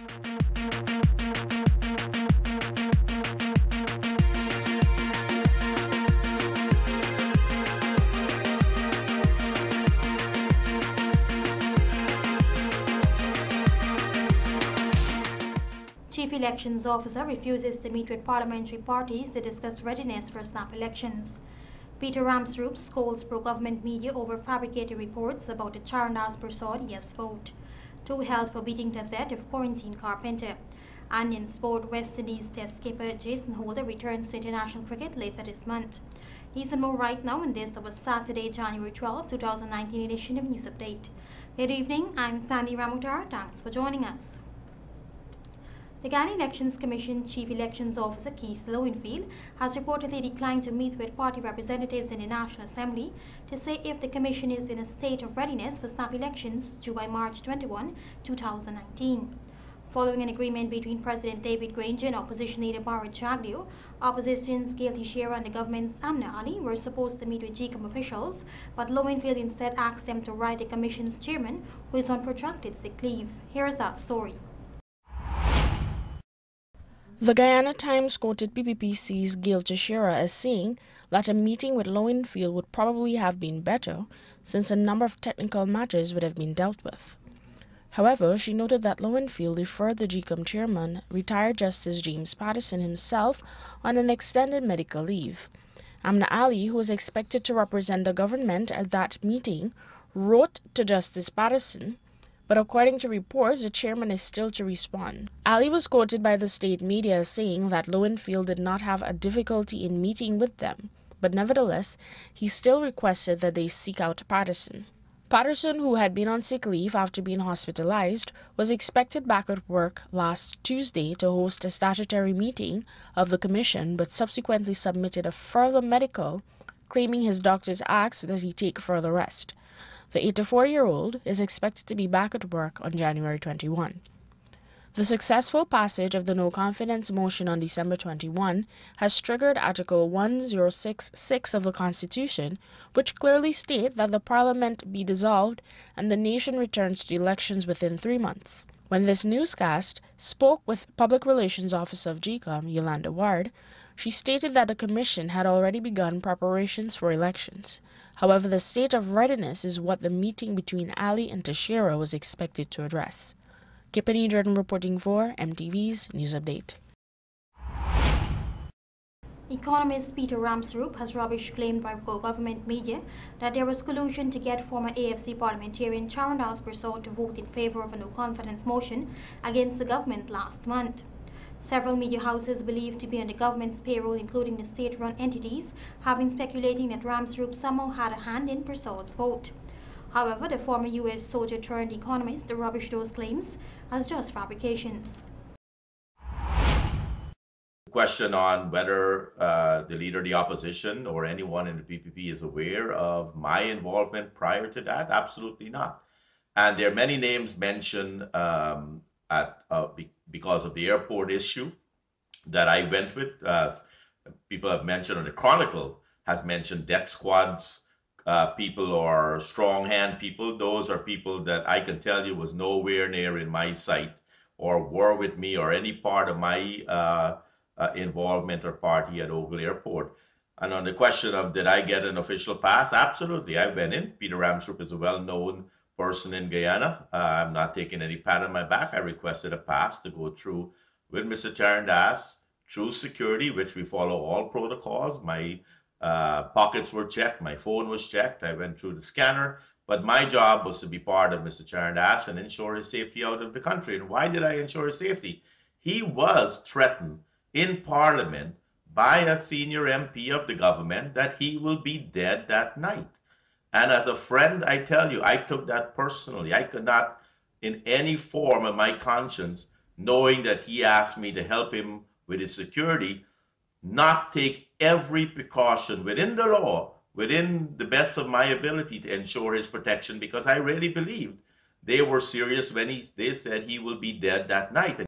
Chief Elections Officer refuses to meet with parliamentary parties to discuss readiness for snap elections. Peter Ramsaroop scolds pro-government media over fabricated reports about the Charandas Persaud yes vote. Two held for beating to death of Corentyne carpenter. And in sport, West Indies Test skipper Jason Holder returns to international cricket later this month. These and more right now in this our Saturday, January 12, 2019 edition of News Update. Good evening, I'm Sandy Ramutar. Thanks for joining us. The Guyana Elections Commission Chief Elections Officer Keith Lowenfield has reportedly declined to meet with party representatives in the National Assembly to say if the Commission is in a state of readiness for snap elections due by March 21, 2019. Following an agreement between President David Granger and opposition leader Bharat Jagdeo, opposition's Gail Teixeira and the government's Amna Ali were supposed to meet with GECOM officials, but Lowenfield instead asked them to write the Commission's chairman, who is on protracted sick leave. Here is that story. The Guyana Times quoted PPPC's Gail Teixeira as saying that a meeting with Lowenfield would probably have been better since a number of technical matters would have been dealt with. However, she noted that Lowenfield referred the GECOM chairman, retired Justice James Patterson himself, on an extended medical leave. Amna Ali, who was expected to represent the government at that meeting, wrote to Justice Patterson but according to reports, the chairman is still to respond. Ali was quoted by the state media saying that Lowenfield did not have a difficulty in meeting with them, but nevertheless, he still requested that they seek out Patterson. Patterson, who had been on sick leave after being hospitalized, was expected back at work last Tuesday to host a statutory meeting of the commission, but subsequently submitted a further medical, claiming his doctors asked that he take further rest. The 84 year old is expected to be back at work on January 21. The successful passage of the no confidence motion on December 21 has triggered Article 1066 of the Constitution, which clearly states that the Parliament be dissolved and the nation returns to elections within three months. When this newscast spoke with Public Relations Officer of GECOM, Yolanda Ward, she stated that the Commission had already begun preparations for elections. However, the state of readiness is what the meeting between Ali and Teixeira was expected to address. Kippany Jordan reporting for MTV's News Update. Economist Peter Ramsaroop has rubbish claimed by pro-government media that there was collusion to get former AFC parliamentarian Charandas Persaud to vote in favor of a no-confidence motion against the government last month. Several media houses believed to be on the government's payroll, including the state-run entities, have been speculating that Ramsaroop somehow had a hand in Persaud's vote. However, the former U.S. soldier turned economist rubbished those claims as just fabrications. Question on whether uh, the leader of the opposition or anyone in the PPP is aware of my involvement prior to that? Absolutely not. And there are many names mentioned um, at uh, because of the airport issue that I went with. Uh, people have mentioned, or the Chronicle has mentioned death squads, uh, people or strong hand people. Those are people that I can tell you was nowhere near in my sight or were with me or any part of my uh, uh, involvement or party at Ogle Airport. And on the question of did I get an official pass? Absolutely, I went in. Peter Ramsaroop is a well-known person in Guyana. Uh, I'm not taking any pat on my back. I requested a pass to go through with Mr. Charandas through security, which we follow all protocols. My uh, pockets were checked, my phone was checked. I went through the scanner, but my job was to be part of Mr. Charandas and ensure his safety out of the country. And why did I ensure his safety? He was threatened in Parliament by a senior MP of the government that he will be dead that night. And as a friend, I tell you, I took that personally. I could not, in any form of my conscience, knowing that he asked me to help him with his security, not take every precaution within the law, within the best of my ability to ensure his protection because I really believed they were serious when he, they said he will be dead that night.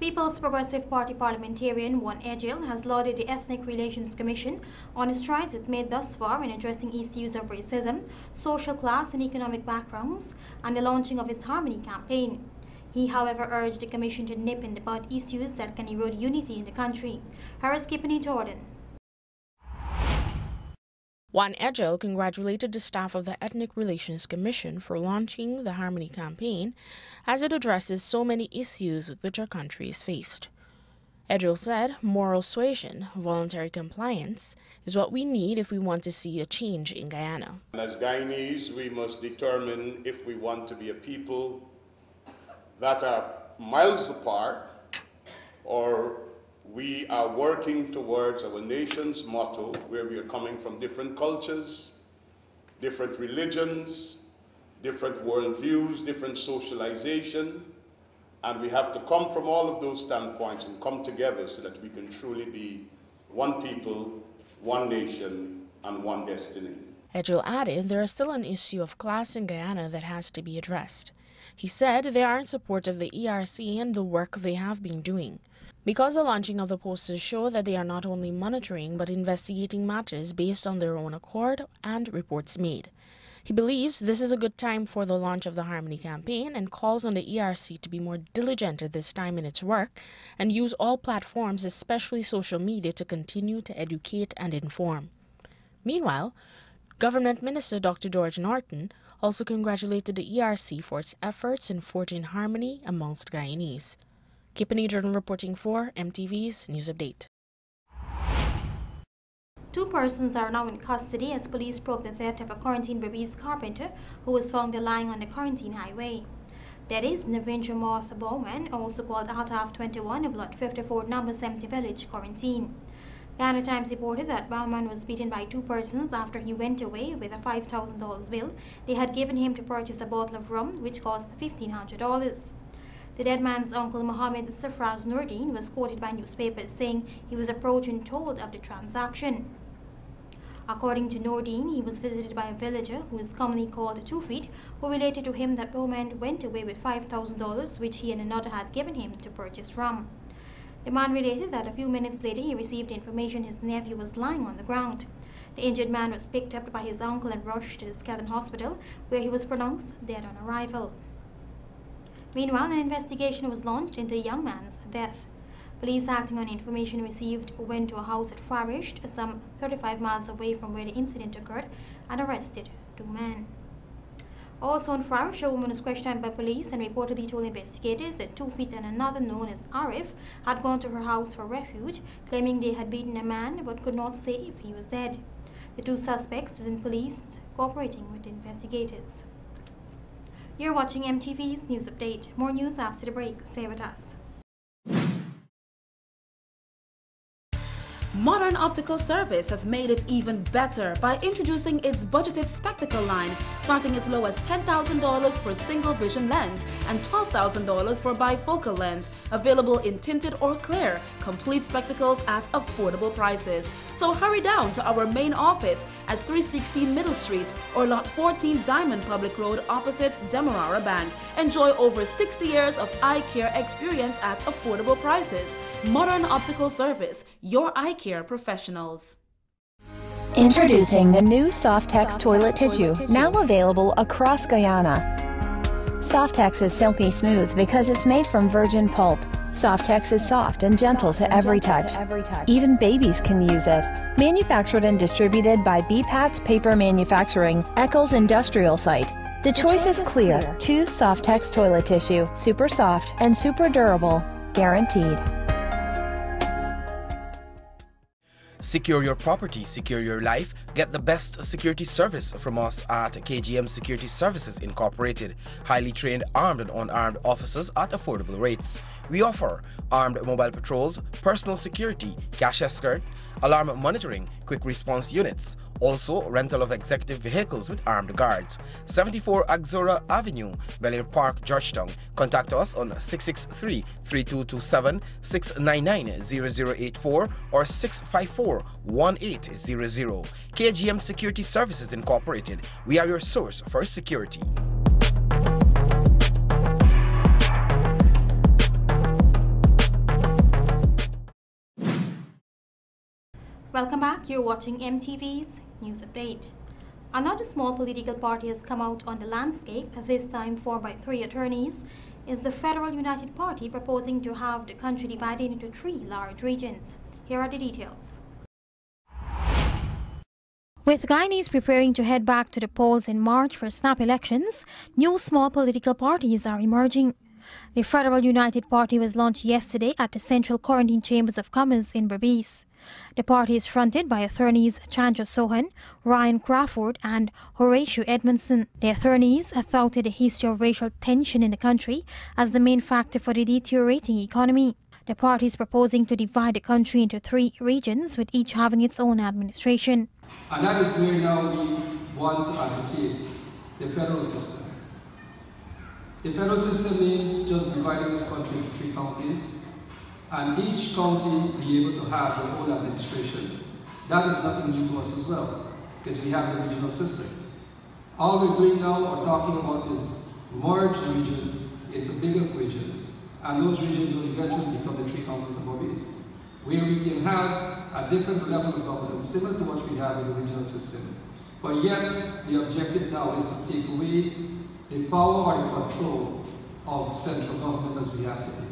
People's Progressive Party parliamentarian Juan Edghill has lauded the Ethnic Relations Commission on strides it made thus far in addressing issues of racism, social class and economic backgrounds, and the launching of its Harmony campaign. He, however, urged the Commission to nip in the bud issues that can erode unity in the country. Harris Kipney Jordan. Juan Edghill congratulated the staff of the Ethnic Relations Commission for launching the Harmony campaign as it addresses so many issues with which our country is faced. Edghill said moral suasion, voluntary compliance, is what we need if we want to see a change in Guyana. As Guyanese, we must determine if we want to be a people that are miles apart or we are working towards our nation's motto where we are coming from different cultures, different religions, different worldviews, different socialization, and we have to come from all of those standpoints and come together so that we can truly be one people, one nation, and one destiny. Edghill added there is still an issue of class in Guyana that has to be addressed. He said they are in support of the ERC and the work they have been doing. Because the launching of the posters show that they are not only monitoring but investigating matters based on their own accord and reports made. He believes this is a good time for the launch of the Harmony campaign and calls on the ERC to be more diligent at this time in its work and use all platforms, especially social media, to continue to educate and inform. Meanwhile, Government Minister Dr. George Norton also congratulated the ERC for its efforts in forging harmony amongst Guyanese. Kipney Jordan reporting for MTV's News Update. Two persons are now in custody as police probe the death of a Corentyne baby's carpenter who was found lying on the Corentyne highway. That is Navindra Martha Bowman, also called Altaf 21 of Lot 54, number 70 Village, Corentyne. Guyana Times reported that Bowman was beaten by two persons after he went away with a $5,000 bill they had given him to purchase a bottle of rum, which cost $1,500. The dead man's uncle Mohammed Safraz Nurdin was quoted by newspapers saying he was approached and told of the transaction. According to Nordine, he was visited by a villager who is commonly called Two Feet, who related to him that Bowman went away with $5,000 which he and another had given him to purchase rum. The man related that a few minutes later he received information his nephew was lying on the ground. The injured man was picked up by his uncle and rushed to the Skeldon Hospital, where he was pronounced dead on arrival. Meanwhile, an investigation was launched into the young man's death. Police acting on information received went to a house at Farish, some 35 miles away from where the incident occurred, and arrested two men. Also in Farish, a woman was questioned by police and reportedly told investigators that Two Feet and another known as Arif had gone to her house for refuge, claiming they had beaten a man but could not say if he was dead. The two suspects is in police cooperating with investigators. You're watching MTV's News Update. More news after the break. Stay with us. Modern Optical Service has made it even better by introducing its budgeted spectacle line, starting as low as $10,000 for single vision lens and $12,000 for bifocal lens, available in tinted or clear, complete spectacles at affordable prices. So hurry down to our main office at 316 Middle Street or Lot 14 Diamond Public Road opposite Demerara Bank. Enjoy over 60 years of eye care experience at affordable prices. Modern Optical Service, your eye care professionals. Introducing the new Softex toilet tissue, now available across Guyana. Softex is silky smooth because it's made from virgin pulp. Softex is soft and gentle to every touch. Even babies can use it. Manufactured and distributed by BPATS Paper Manufacturing, Eccles Industrial Site. The choice is clear. Choose Softex toilet tissue. Super soft and super durable. Guaranteed. Secure your property, secure your life. Get the best security service from us at KGM Security Services Incorporated. Highly trained armed and unarmed officers at affordable rates. We offer armed mobile patrols, personal security, cash escort, alarm monitoring, quick response units, also rental of executive vehicles with armed guards. 74 Axora Avenue, Belair Park, Georgetown. Contact us on 663-3227, 699-0084 or 654-1800. KGM Security Services Incorporated. We are your source for security. Welcome back. You're watching MTV's News Update. Another small political party has come out on the landscape, this time formed by three attorneys, is the Federal United Party proposing to have the country divided into three large regions. Here are the details. With Guyanese preparing to head back to the polls in March for snap elections, new small political parties are emerging. The Federal United Party was launched yesterday at the Central Corentyne Chambers of Commerce in Berbice. The party is fronted by attorneys Chandra Sohan, Ryan Crawford, and Horatio Edmondson. The attorneys have touted the history of racial tension in the country as the main factor for the deteriorating economy. The party is proposing to divide the country into three regions, with each having its own administration. And that is where now we want to advocate the federal system. The federal system means just dividing this country into three counties, and each county be able to have their own administration. That is nothing new to us as well, because we have the regional system. All we're doing now or talking about is merge regions into bigger regions and those regions will eventually become the three counties of Berbice, where we can have a different level of governance, similar to what we have in the regional system. But yet, the objective now is to take away the power or the control of central government as we have today.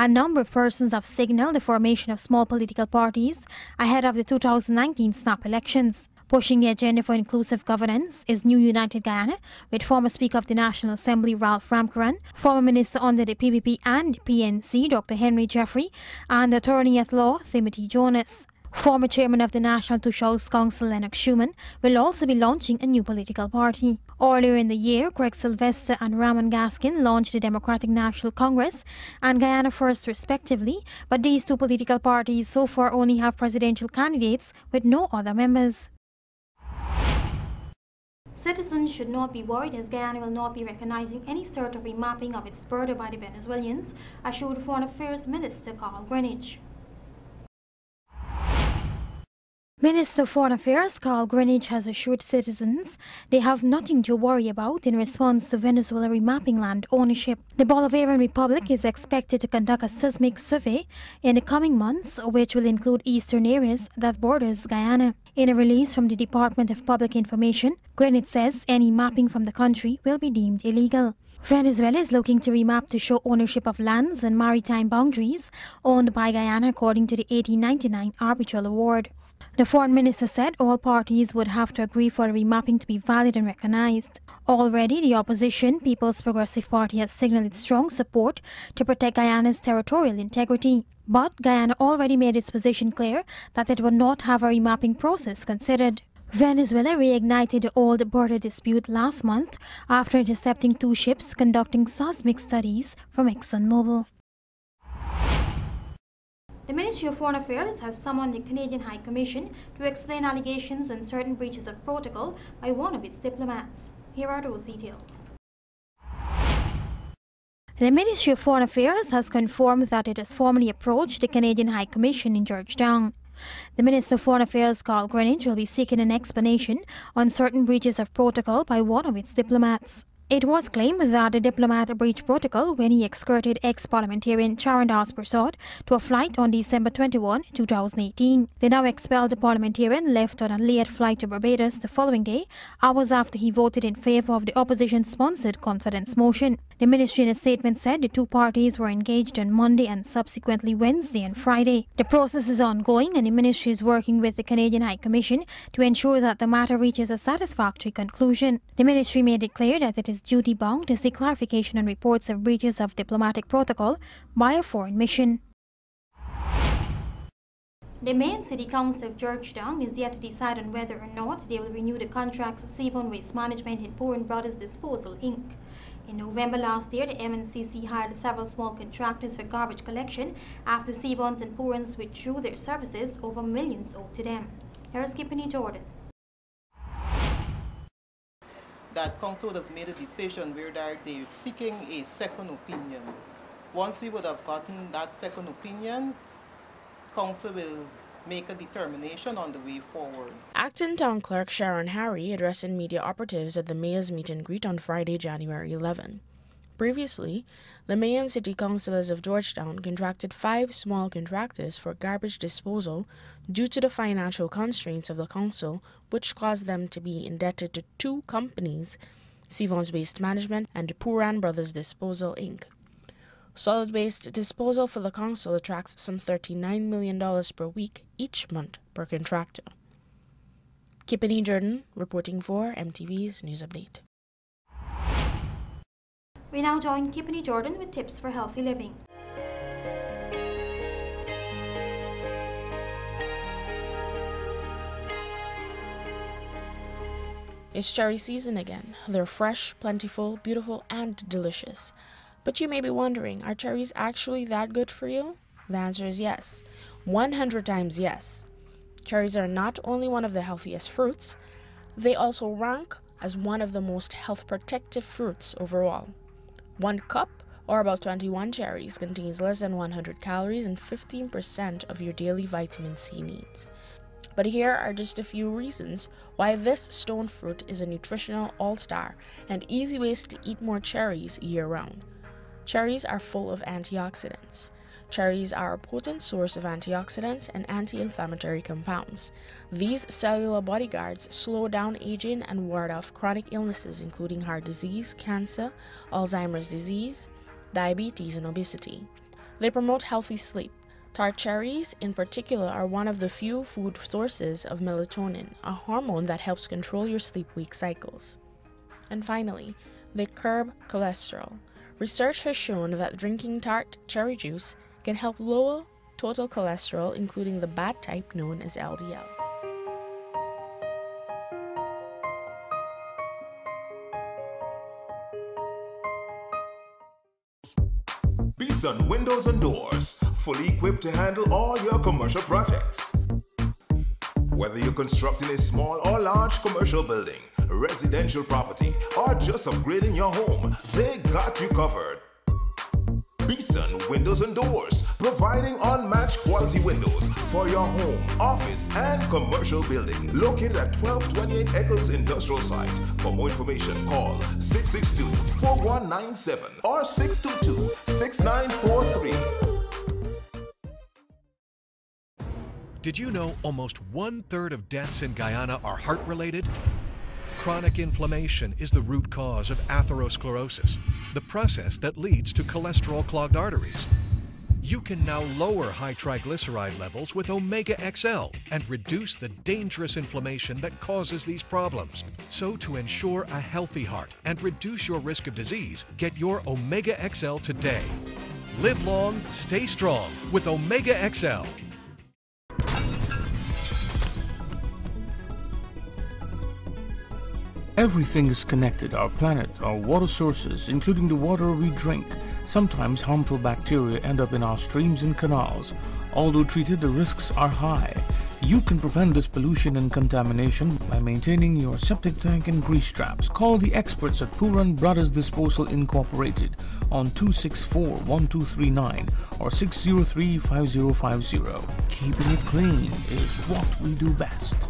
A number of persons have signaled the formation of small political parties ahead of the 2019 snap elections. Pushing the agenda for inclusive governance is New United Guyana, with former Speaker of the National Assembly Ralph Ramkarran, former Minister under the PPP and PNC Dr. Henry Jeffrey, and Attorney at Law Timothy Jonas. Former Chairman of the National Toshaos Council Lenox Shuman will also be launching a new political party. Earlier in the year, Greg Sylvester and Ramon Gaskin launched the Democratic National Congress and Guyana First respectively, but these two political parties so far only have presidential candidates with no other members. Citizens should not be worried as Guyana will not be recognizing any sort of remapping of its border by the Venezuelans, assured Foreign Affairs Minister Carl Greenidge. Minister of Foreign Affairs Carl Greenidge has assured citizens they have nothing to worry about in response to Venezuela remapping land ownership. The Bolivarian Republic is expected to conduct a seismic survey in the coming months, which will include eastern areas that borders Guyana. In a release from the Department of Public Information, Greenidge says any mapping from the country will be deemed illegal. Venezuela is looking to remap to show ownership of lands and maritime boundaries owned by Guyana according to the 1899 Arbitral Award. The foreign minister said all parties would have to agree for the remapping to be valid and recognized. Already, the opposition, People's Progressive Party, has signaled its strong support to protect Guyana's territorial integrity. But Guyana already made its position clear that it would not have a remapping process considered. Venezuela reignited the old border dispute last month after intercepting two ships conducting seismic studies from ExxonMobil. The Ministry of Foreign Affairs has summoned the Canadian High Commission to explain allegations on certain breaches of protocol by one of its diplomats. Here are those details. The Ministry of Foreign Affairs has confirmed that it has formally approached the Canadian High Commission in Georgetown. The Minister of Foreign Affairs, Carl Greenidge, will be seeking an explanation on certain breaches of protocol by one of its diplomats. It was claimed that the diplomat breached protocol when he escorted ex-parliamentarian Charandas Persaud to a flight on December 21, 2018. The now expelled parliamentarian left on a late flight to Barbados the following day, hours after he voted in favour of the opposition-sponsored confidence motion. The ministry in a statement said the two parties were engaged on Monday and subsequently Wednesday and Friday. The process is ongoing and the ministry is working with the Canadian High Commission to ensure that the matter reaches a satisfactory conclusion. The ministry may declare that it is duty bound to seek clarification on reports of breaches of diplomatic protocol by a foreign mission. The main City Council of Georgetown is yet to decide on whether or not they will renew the contracts Cevon Waste Management and Puran Brothers Disposal Inc. In November last year, the MNCC hired several small contractors for garbage collection after Cevons and Purans withdrew their services over millions owed to them. Here's Kippany Jordan. That council have made a decision where they're seeking a second opinion. Once we would have gotten that second opinion, council will make a determination on the way forward. Acting Town Clerk Sharon Harry addressing media operatives at the mayor's meet and greet on Friday, January 11. Previously, the mayor and city councilors of Georgetown contracted five small contractors for garbage disposal due to the financial constraints of the council, which caused them to be indebted to two companies, Cevons Waste Management and Puran Brothers Disposal, Inc. Solid waste disposal for the council attracts some $39 million per week each month per contractor. Kippany Jordan reporting for MTV's News Update. We now join Kippany Jordan with tips for healthy living. It's cherry season again. They're fresh, plentiful, beautiful, and delicious. But you may be wondering are cherries actually that good for you? The answer is yes. 100 times yes. Cherries are not only one of the healthiest fruits, they also rank as one of the most health protective fruits overall. One cup, or about 21 cherries, contains less than 100 calories and 15% of your daily vitamin C needs. But here are just a few reasons why this stone fruit is a nutritional all star and easy ways to eat more cherries year round. Cherries are full of antioxidants. Cherries are a potent source of antioxidants and anti inflammatory compounds. These cellular bodyguards slow down aging and ward off chronic illnesses, including heart disease, cancer, Alzheimer's disease, diabetes, and obesity. They promote healthy sleep. Tart cherries, in particular, are one of the few food sources of melatonin, a hormone that helps control your sleep week cycles. And finally, they curb cholesterol. Research has shown that drinking tart cherry juice can help lower total cholesterol, including the bad type known as LDL. Beeson Windows and Doors, fully equipped to handle all your commercial projects. Whether you're constructing a small or large commercial building, residential property, or just upgrading your home, they got you covered. Beeson Windows and Doors, providing unmatched quality windows for your home, office, and commercial building. Located at 1228 Eccles Industrial Site. For more information, call 662-4197 or 622-6943. Did you know almost one third of deaths in Guyana are heart related? Chronic inflammation is the root cause of atherosclerosis, the process that leads to cholesterol clogged arteries. You can now lower high triglyceride levels with Omega XL and reduce the dangerous inflammation that causes these problems. So, to ensure a healthy heart and reduce your risk of disease, get your Omega XL today. Live long, stay strong with Omega XL. Everything is connected our planet, our water sources, including the water we drink. Sometimes harmful bacteria end up in our streams and canals. Although treated, the risks are high. You can prevent this pollution and contamination by maintaining your septic tank and grease traps. Call the experts at Puran Brothers Disposal Incorporated on 264-1239 or 603-5050. Keeping it clean is what we do best.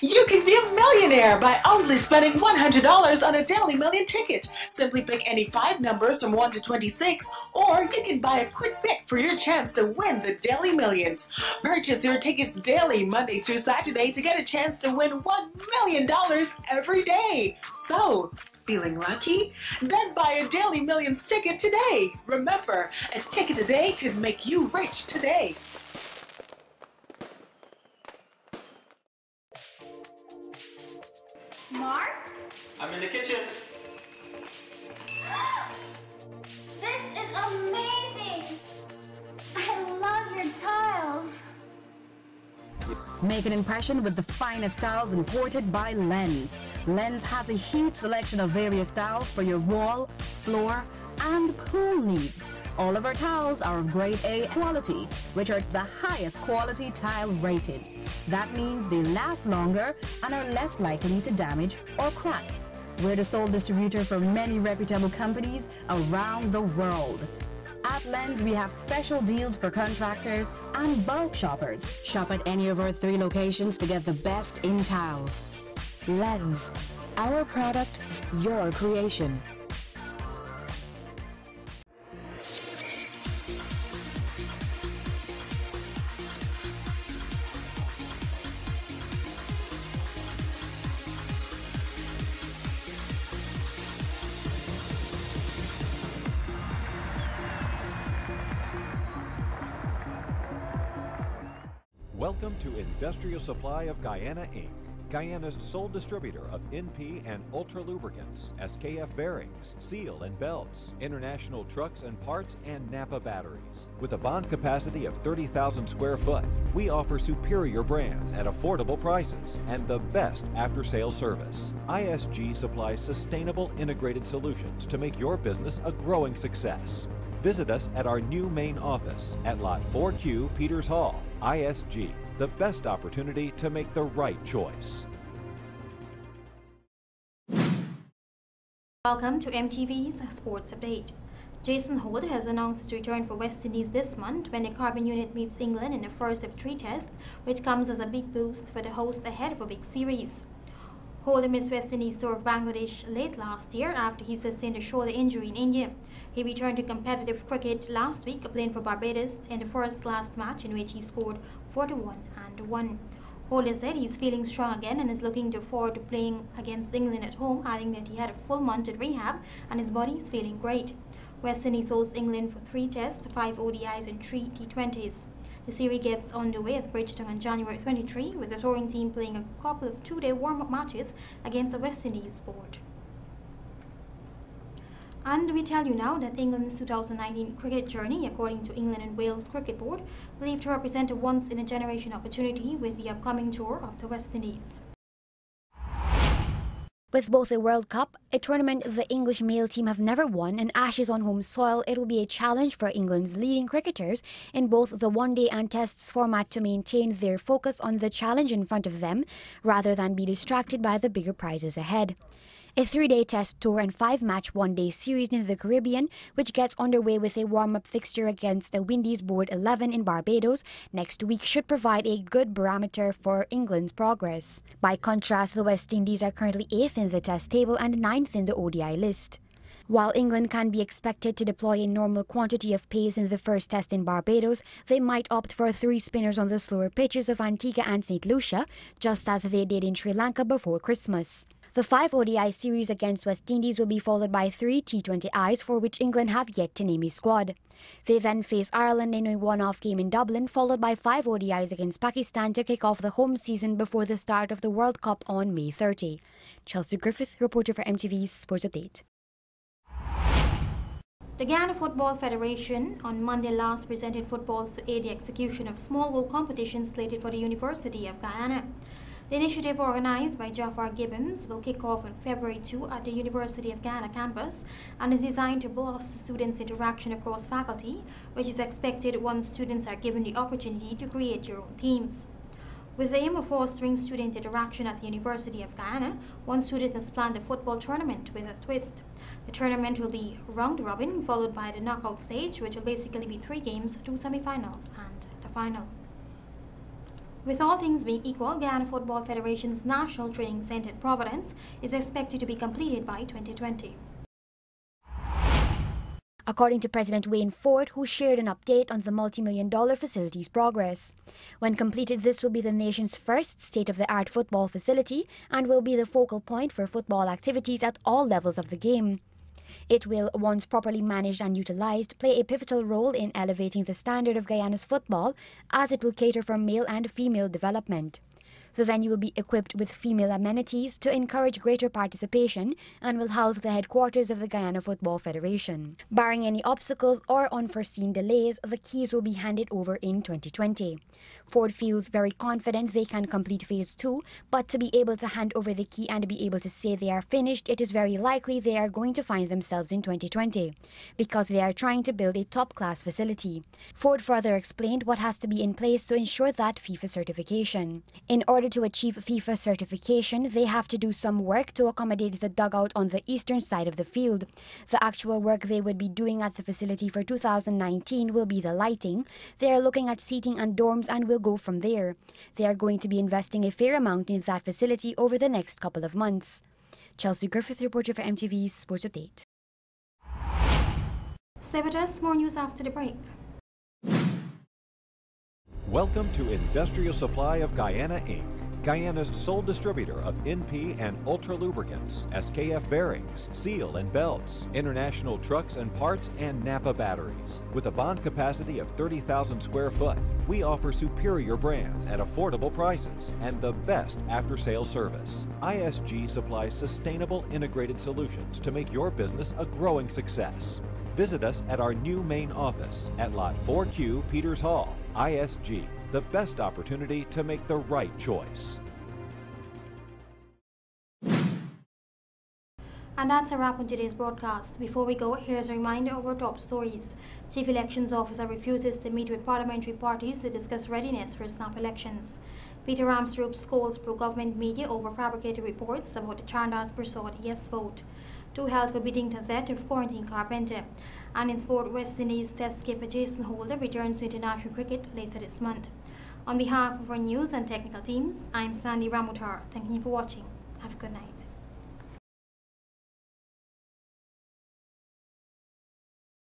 You can be a millionaire by only spending $100 on a Daily Million ticket. Simply pick any five numbers from 1 to 26, or you can buy a quick pick for your chance to win the Daily Millions. Purchase your tickets daily, Monday through Saturday, to get a chance to win $1 million every day. So, Feeling lucky? Then buy a Daily Millions ticket today. Remember, a ticket today could make you rich today. The kitchen. This is amazing! I love your tiles. Make an impression with the finest tiles imported by Lens. Lens has a huge selection of various tiles for your wall, floor, and pool needs. All of our tiles are of grade A quality, which are the highest quality tile rated. That means they last longer and are less likely to damage or crack. We're the sole distributor for many reputable companies around the world. At Lens, we have special deals for contractors and bulk shoppers. Shop at any of our three locations to get the best in tiles. Lens, our product, your creation. Industrial Supply of Guyana Inc., Guyana's sole distributor of NP and Ultra lubricants, SKF bearings, seal and belts, international trucks and parts, and Napa batteries. With a bond capacity of 30,000 square foot, we offer superior brands at affordable prices and the best after sales service. ISG supplies sustainable integrated solutions to make your business a growing success. Visit us at our new main office at Lot 4Q Peters Hall, ISG, the best opportunity to make the right choice. Welcome to MTV's Sports Update. Jason Holder has announced his return for West Indies this month when the Carbon Unit meets England in the first of three tests, which comes as a big boost for the host ahead of a big series. Holder missed West Indies of Bangladesh late last year after he sustained a shoulder injury in India. He returned to competitive cricket last week, playing for Barbados in the first class match in which he scored 41 and 1. Holder said he's feeling strong again and is looking forward to playing against England at home, adding that he had a full month at rehab and his body is feeling great. West Indies hosts England for three tests, five ODIs and three T20s. The series gets underway at Bridgetown on January 23 with the touring team playing a couple of two-day warm-up matches against the West Indies board. And we tell you now that England's 2019 cricket journey, according to England and Wales Cricket Board, believed to represent a once-in-a-generation opportunity with the upcoming tour of the West Indies. With both a World Cup, a tournament the English male team have never won, and Ashes on home soil, it will be a challenge for England's leading cricketers in both the one day and tests format to maintain their focus on the challenge in front of them rather than be distracted by the bigger prizes ahead. A three day test tour and five match one day series in the Caribbean, which gets underway with a warm up fixture against the Windies Board 11 in Barbados next week, should provide a good barometer for England's progress. By contrast, the West Indies are currently 8th in the test table and 9th in the ODI list. While England can be expected to deploy a normal quantity of pace in the first test in Barbados, they might opt for three spinners on the slower pitches of Antigua and St. Lucia, just as they did in Sri Lanka before Christmas. The five ODI series against West Indies will be followed by three T20Is for which England have yet to name a squad. They then face Ireland in a one-off game in Dublin, followed by five ODIs against Pakistan to kick off the home season before the start of the World Cup on May 30. Chelsea Griffith, reporter for MTV's Sports Update. The Guyana Football Federation on Monday last presented footballs to aid the execution of small goal competitions slated for the University of Guyana. The initiative organized by Jafar Gibbons will kick off on February 2 at the University of Guyana campus and is designed to boost students' interaction across faculty, which is expected once students are given the opportunity to create their own teams. With the aim of fostering student interaction at the University of Guyana, one student has planned a football tournament with a twist. The tournament will be round robin, followed by the knockout stage, which will basically be three games, two semifinals, and the final. With all things being equal, Guyana Football Federation's National Training Center at Providence is expected to be completed by 2020. According to President Wayne Forde, who shared an update on the multi-million dollar facility's progress. When completed, this will be the nation's first state-of-the-art football facility and will be the focal point for football activities at all levels of the game. It will, once properly managed and utilized, play a pivotal role in elevating the standard of Guyana's football as it will cater for male and female development. The venue will be equipped with female amenities to encourage greater participation and will house the headquarters of the Guyana Football Federation. Barring any obstacles or unforeseen delays, the keys will be handed over in 2020. Forde feels very confident they can complete phase 2, but to be able to hand over the key and be able to say they are finished, it is very likely they are going to find themselves in 2020 because they are trying to build a top-class facility. Forde further explained what has to be in place to ensure that FIFA certification. In order order to achieve FIFA certification, they have to do some work to accommodate the dugout on the eastern side of the field. The actual work they would be doing at the facility for 2019 will be the lighting. They are looking at seating and dorms and will go from there. They are going to be investing a fair amount in that facility over the next couple of months. Chelsea Griffith, reporter for MTV's Sports Update. Stay with us, more news after the break. Welcome to Industrial Supply of Guyana Inc., Guyana's sole distributor of NP and Ultra lubricants, SKF bearings, seal and belts, international trucks and parts, and Napa batteries. With a bond capacity of 30,000 square foot, we offer superior brands at affordable prices and the best after-sales service. ISG supplies sustainable integrated solutions to make your business a growing success. Visit us at our new main office at Lot 4Q Peters Hall, ISG, the best opportunity to make the right choice. And that's a wrap on today's broadcast. Before we go, here's a reminder of our top stories. Chief Elections Officer refuses to meet with parliamentary parties to discuss readiness for snap elections. Peter Ramsaroop scolds pro-government media over fabricated reports about the Charandas Persaud yes vote. Two held for bidding to that of Corentyne carpenter. And in sport, West Indies test skipper Jason Holder returns to international cricket later this month. On behalf of our news and technical teams, I'm Sandy Ramutar. Thank you for watching. Have a good night.